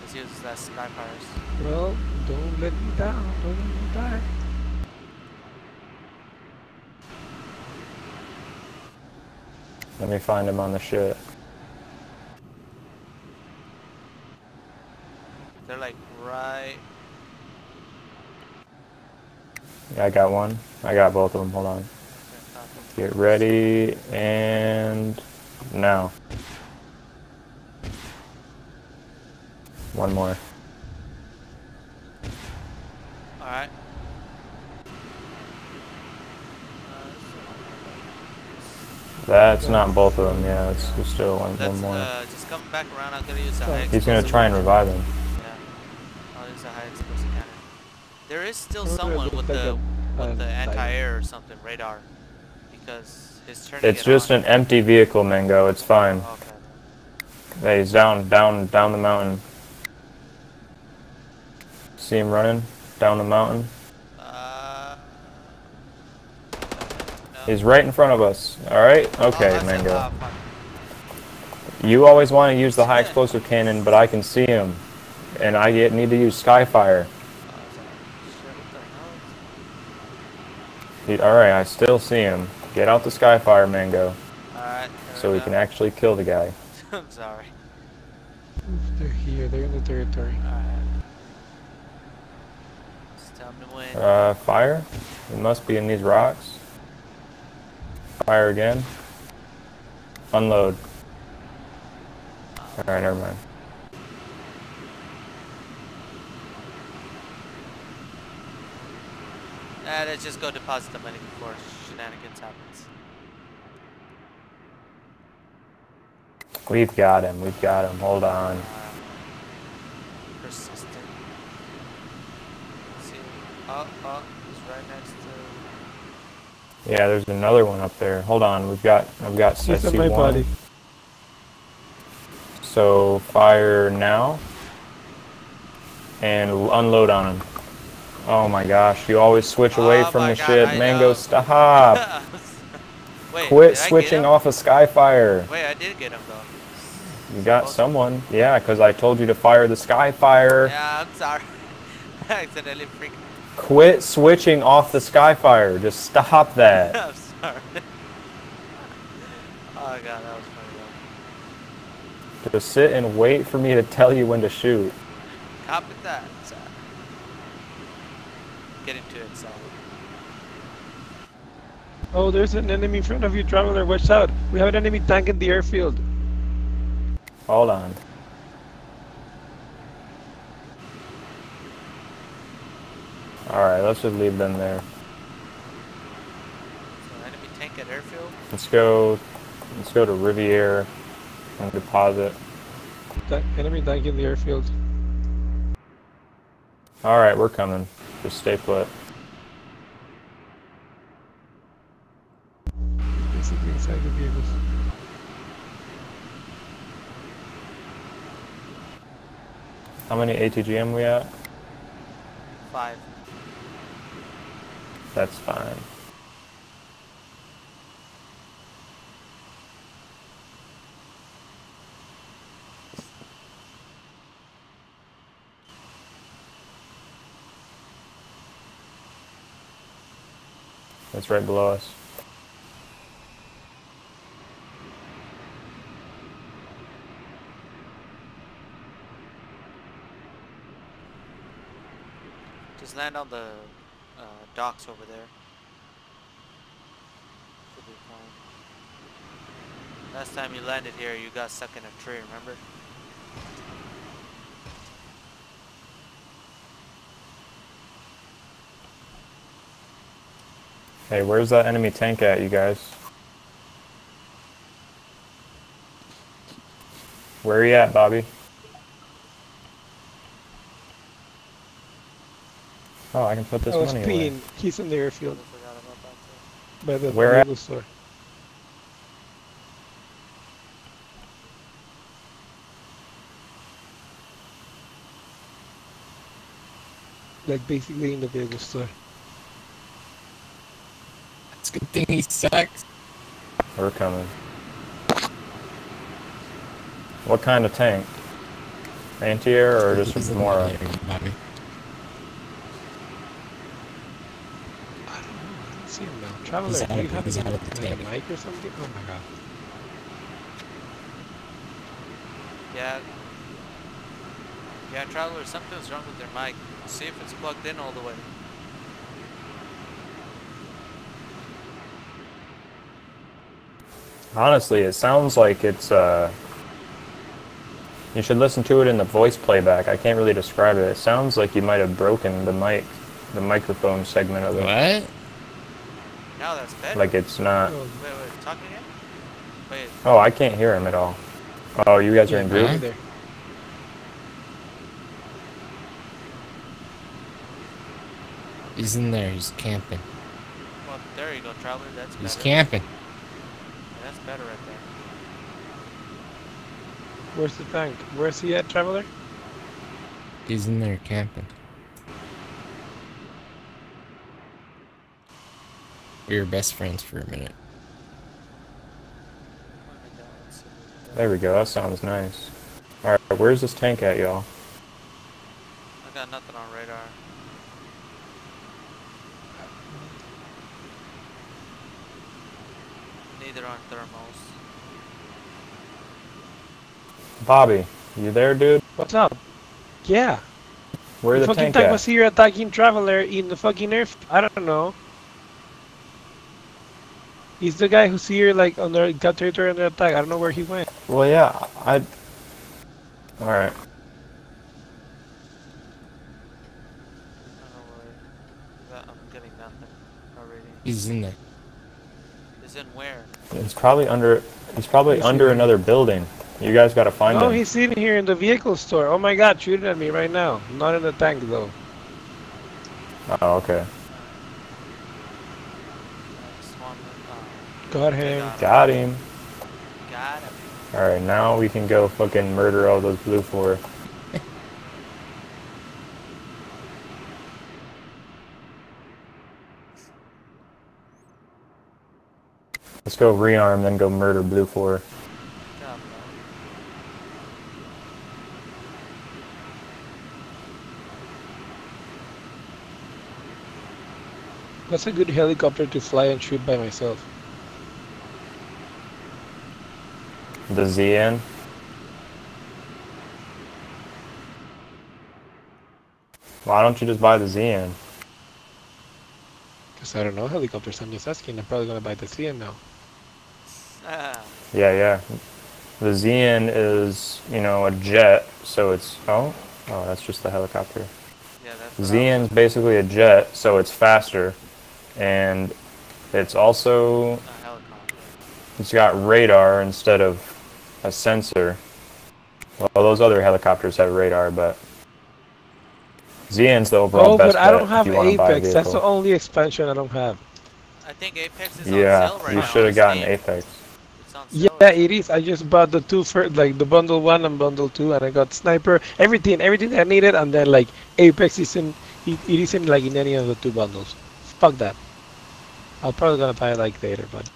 Let's use that Skyfires. Well, don't let me down. Don't let me die. Let me find him on the shit. They're like right. Yeah, I got one. I got both of them. Hold on. okay, top of- Get ready and now. One more. All right. That's not both of them. Yeah, it's just still one, Let's one more. uh, just come back around. Use the Oh. He's gonna try and revive him. There is still Oh, someone with the with the anti-air or something radar, because his turning It's it just on. an empty vehicle, Mango. It's fine. Oh, okay. Hey, he's down, down, down the mountain. See him running down the mountain? Uh, no. He's right in front of us. All right. Oh, Okay, that's it. Mango. Fuck. You always want to use the high explosive cannon, but I can see him, and I get, need to use Skyfire. Oh, sorry. Shit, what the hell? He, all right, I still see him. Get out the Skyfire, Mango, Alright. so we can actually kill the guy. (laughs) I'm sorry. They're here. They're in the territory. Alright. Just tell me when. Uh, fire. It must be in these rocks. Fire again. Unload. All right, never mind. Let's just go deposit the money before shenanigans happens. We've got him. We've got him. Hold on. Uh, persistent. See, oh, oh, he's right next to. Yeah, there's another one up there. Hold on. We've got. I've got He's on SC my one. body. So fire now. And unload on him. Oh my gosh! You always switch away Oh from the God, shit. I Mango, know. stop! (laughs) Wait, Quit did I get switching off of Skyfire. Wait, I did get him though. You got someone. Yeah, because I told you to fire the Skyfire. Yeah, I'm sorry. (laughs) I accidentally freaked. Quit switching off the Skyfire. Just stop that. (laughs) I'm sorry. oh god, that was funny though. Just sit and wait for me to tell you when to shoot. Copy that. So. Get into it, so. Oh, there's an enemy in front of you, traveler. Watch out. We have an enemy tank in the airfield. Hold on. Alright, let's just leave them there. So enemy tank at airfield. Let's go let's go to Riviere and deposit. Ta- enemy tank in the airfield. Alright, we're coming. Just stay put. Basically inside the vehicles. How many ATGM we at? Five. That's fine. That's right below us. Just land on the uh, docks over there. Should be fine. Last time you landed here, you got stuck in a tree, remember? Hey, where's that enemy tank at, you guys? Where are you at, Bobby? Oh, I can put this oh, I was money away. peeing. He's in the airfield Totally forgot about that too. by the Where at? vehicle store. Like basically in the vehicle store. It's a good thing he sucks. We're coming. What kind of tank? Anti-air or just He's a in Mora? there, Bobby. I don't know. I don't see him now. Traveler, He's do out you of- have he's any, out of the like a tank. mic or something? Oh my god. Yeah. Yeah, traveler, something's wrong with your mic. See if it's plugged in all the way. Honestly, it sounds like it's uh. You should listen to it in the voice playback. I can't really describe it. It sounds like you might have broken the mic, the microphone segment of it. What? Now that's better. Like it's not. Oh, Wait, wait, talk again? Wait, Oh, I can't hear him at all. Oh, you guys are in yeah, group. There. He's in there. He's camping. well, there you go, traveler. That's He's better. camping. Yeah, that's better right there. Where's the tank? Where's he at, Traveler? He's in there camping. We were best friends for a minute. Let me go and see what we There we go. That sounds nice. All right, where's this tank at, y'all? I got nothing on radar. Neither on thermals. Bobby, you there, dude? What's up? Yeah. Where the the fucking tank tank at? was here attacking Traveler in the fucking air. I don't know. He's the guy who's here, like, under got territory under attack. I don't know where he went. Well, yeah, I. All right. I don't know where. That, I'm getting nothing already. He's in there. Is in where? It's probably under. He's probably He's under here. another building. You guys got to find oh, him. oh, he's sitting here in the vehicle store. Oh my god, shooting at me right now. Not in the tank, though. Oh, okay. I just want to. Uh, Got him. Got him. got him. All right, now we can go fucking murder all those blue four. (laughs) Let's go rearm, then go murder blue four. That's a good helicopter to fly and shoot by myself. The Xi'an. Why don't you just buy the Xi'an? Because I don't know helicopters. I'm just asking. I'm probably going to buy the Xi'an now. Ah, Yeah, yeah. The Xi'an is, you know, a jet, so it's oh, oh, that's just the helicopter. yeah, that's. what I Xi'an's basically a jet, so it's faster, and it's also A helicopter. it's got radar instead of a sensor. Well, those other helicopters have radar, but Xi'an's the overall Oh, best but I don't have if you want to buy a Apex. That's the only expansion I don't have. I think Apex is Yeah, on sale right now. you should have gotten Steam. Apex. Yeah, it is. I just bought the two first, like the bundle one and bundle two, and I got sniper, everything, everything I needed, and then like Apex isn't, it, it isn't like in any of the two bundles. Fuck that. I'm probably gonna buy it like later, but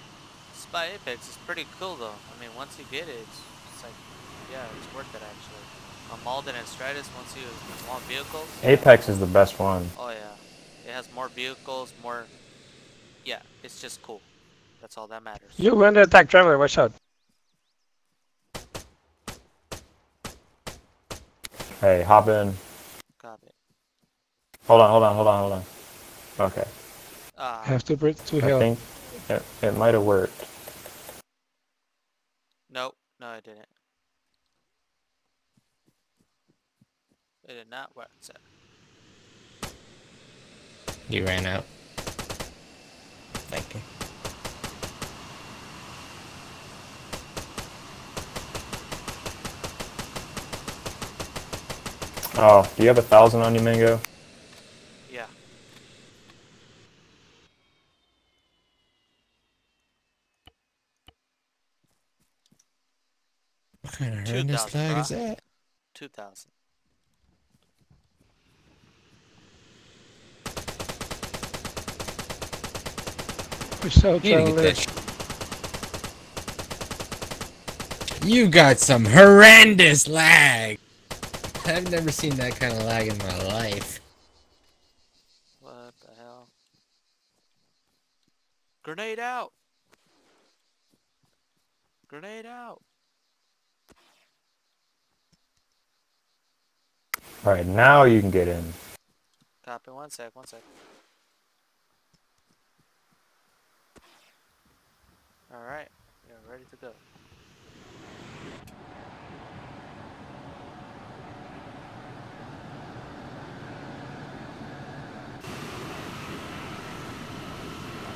Spy Apex is pretty cool though. I mean, once you get it, it's, it's like, yeah, it's worth it actually. On Malden and Stratis, once you want vehicles, Apex is the best one. oh yeah, it has more vehicles, more. Yeah, it's just cool. That's all that matters. you we're under attack, traveler. Watch out. Hey, hop in. Copy. Hold on, hold on, hold on, hold on. Okay, I have to bridge to I hell. think it, it might have worked. Nope, no, I didn't. It did not work. So, He ran out. Thank you. Oh, do you have a thousand on you, Mango? yeah, kind of horrendous 2000, lag is bruh. that? 2000. Push out, You need to get Tyler. that sh- You got some horrendous lag. I've never seen that kind of lag in my life. What the hell? Grenade out! Grenade out! All right, now you can get in. Copy. One sec. One sec. All right. You're ready to go.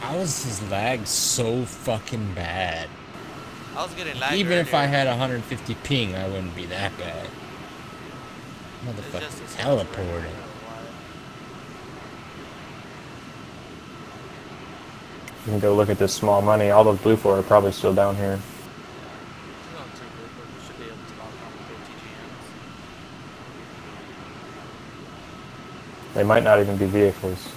How is his lag so fucking bad? I was getting lag Even if I had 150 ping, I wouldn't be that bad. It's just Motherfucker his servers right teleporting. You can go look at this small money. All those BLUFOR are probably still down here. It's not too good, but we should be able to lock on with TGMs. They might not even be vehicles.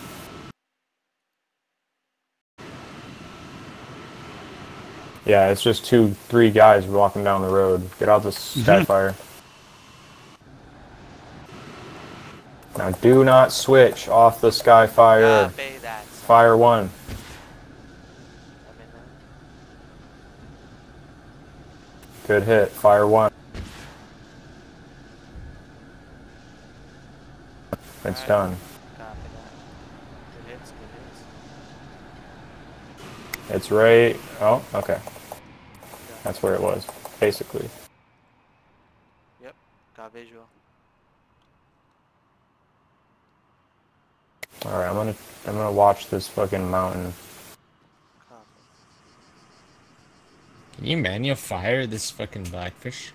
Yeah, it's just two, three guys walking down the road. Get out this Skyfire. Now do not switch off the Skyfire. Fire one. I'm in there. Good hit. Fire one. It's Alright. done. Good hits. Good hits. It's right. Oh, okay. That's where it was, basically. Yep, got visual. All right, I'm gonna I'm gonna watch this fucking mountain. Can you manual fire this fucking blackfish?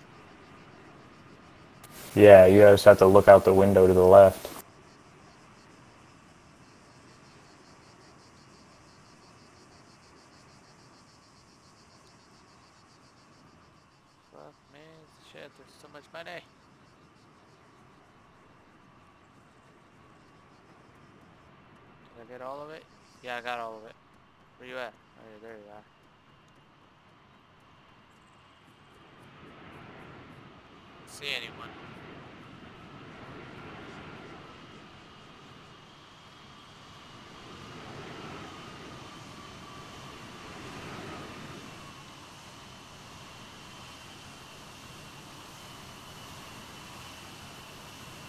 Yeah, you just have to look out the window to the left. Fuck me. Shit, there's so much money. Did I get all of it? Yeah, I got all of it. Where you at? Oh, yeah, there you are. See anyone?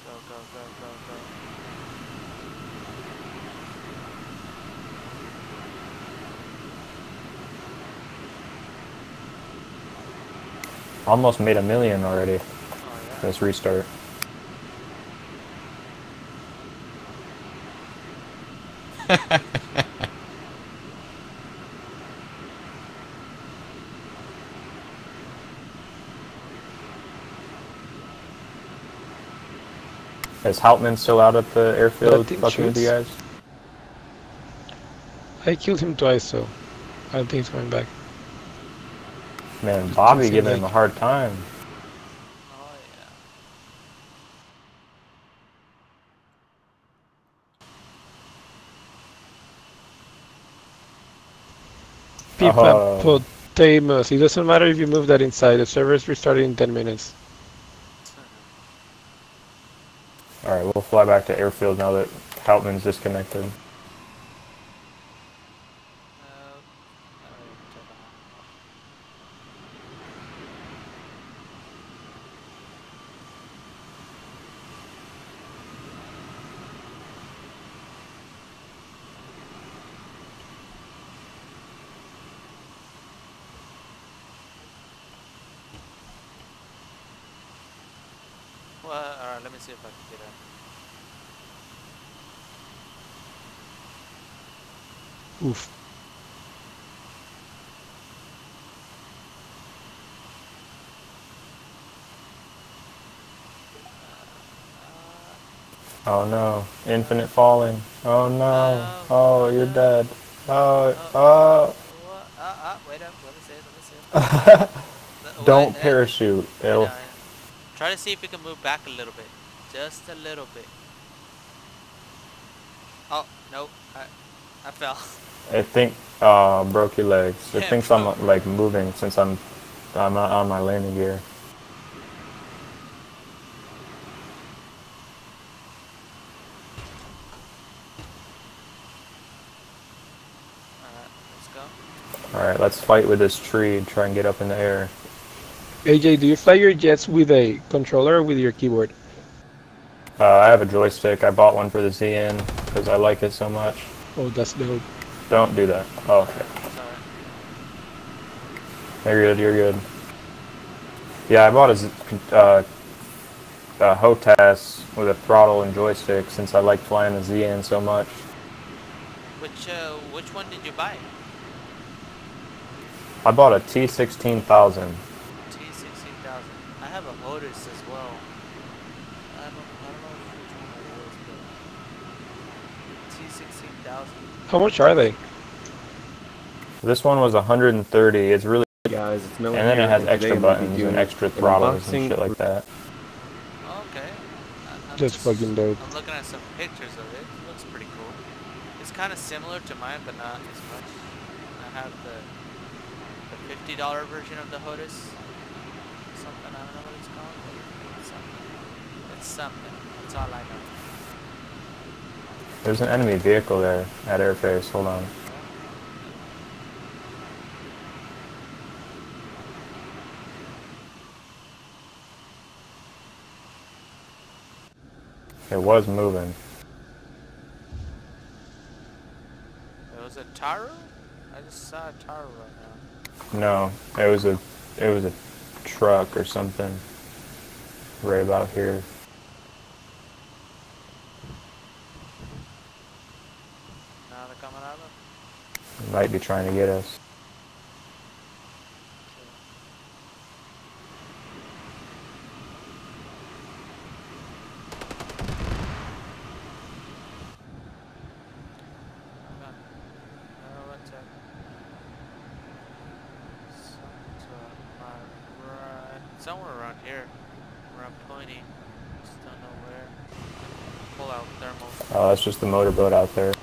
Go, go, go, go, go. Almost made a million already. Let's restart. (laughs) Is Houtman still out at the airfield fucking with you guys? I killed him twice, so I don't think he's coming back. Man, Bobby giving him a hard time. Oh, yeah. People uh-huh. Oh. Potamos. It doesn't matter if you move that inside. The server's restarted in 10 minutes. All right, we'll fly back to airfield now that Houtman's disconnected. Uh, alright, check it out. Well, alright, let me see if I can get in. Oof. Oh no, infinite falling. Oh no. No, Oh, you're dead. Oh, Oh, ah, wait up. Let me see it. Let me see it. (laughs) Don't parachute. It'll. Try to see if we can move back a little bit. Just a little bit. Oh, nope. I, I fell. I think uh broke your legs. (laughs) It Yeah, thinks. I'm like moving since I'm I'm not on my landing gear. Alright, let's go. All right, let's fight with this tree and try and get up in the air. AJ, do you fly your jets with a controller or with your keyboard? Uh, I have a joystick. I bought one for the Xi'an because I like it so much. Oh, that's dope. Don't do that. Oh, okay. Sorry. You're good. You're good. Yeah, I bought a, Z- uh, a HOTAS with a throttle and joystick since I like flying the Xi'an so much. Which uh, which one did you buy? I bought a T16000. T sixteen thousand. I have a Lotus as well. I don't I don't know which one it is, but T sixteen thousand. How much are they? This one was 130. It's really guys, it's Miller and then here, it has extra today buttons and extra throttles and shit like that. Okay. I, I'm That's just- fucking dope. I'm looking at some pictures of it. It looks pretty cool. It's kind of similar to mine, but not as much. I have the the fifty dollar version of the HOTAS. Something I don't know what it's called. But it's something. It's something. That's um, all I know. There's an enemy vehicle there at Airface. Hold on. It was moving. It was a Taru. I just saw a Taru right now. No, it was a it was a truck or something. Right about here. Now they're coming out Might be trying to get us. Hang on. One sec. Some to my right. Somewhere around here. Where I'm pointing. Just don't know where. Pull out thermal. Oh, that's just the motorboat out there.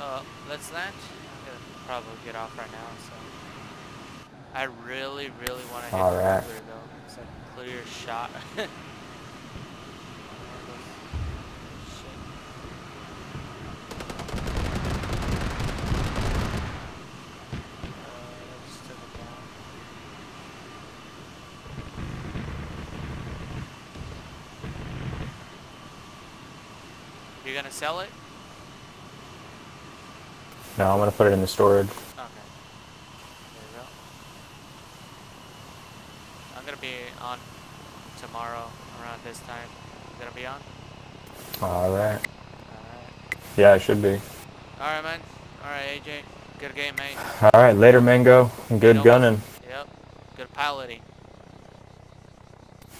Uh, let's land. I'm gonna probably get off right now, so. I really, really want to hit the Alright. river, though. It's a clear shot. Shit. Uh, I just took it down. You're gonna sell it? No, I'm gonna put it in the storage. Okay. There you go. I'm gonna be on tomorrow around this time. Gonna be on? All right. Alright. Yeah, I should be. Alright, man. Alright, AJ. Good game, mate. All right, later, Mango. Good gunning. Yep. Good piloting.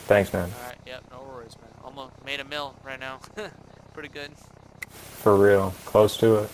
Thanks, man. Alright, yep. No worries, man. Almost made a mill right now. (laughs) Pretty good. For real. Close to it.